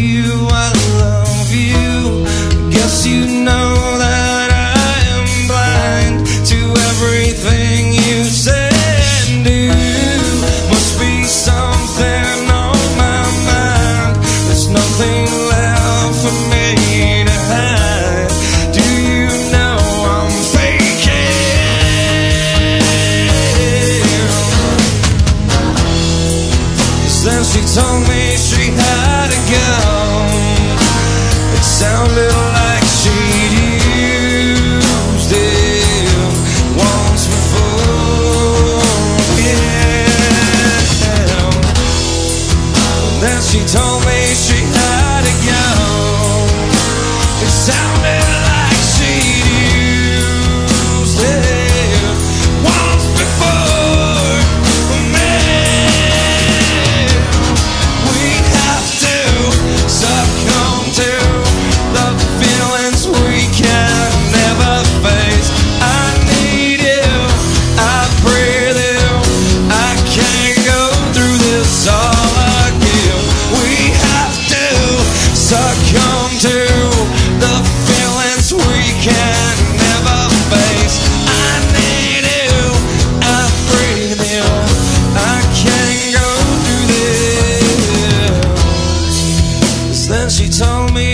you. told me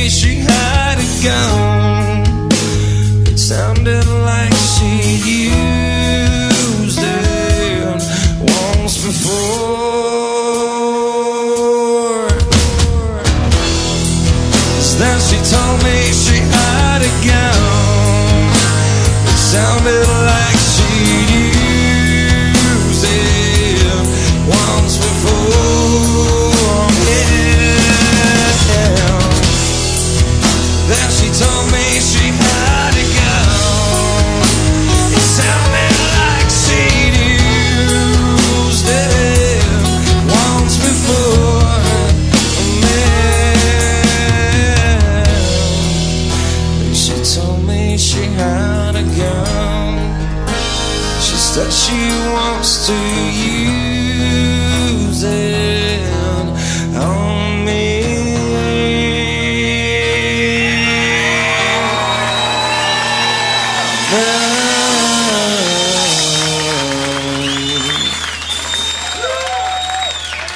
existe she wants to use it on me.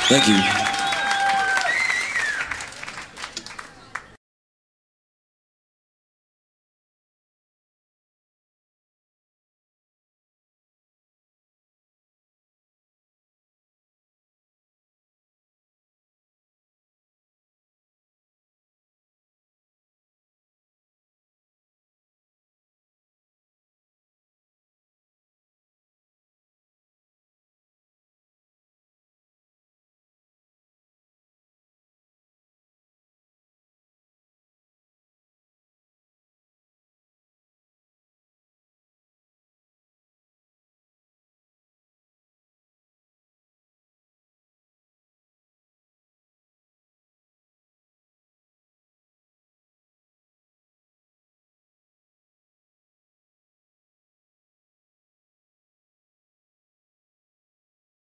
Thank you.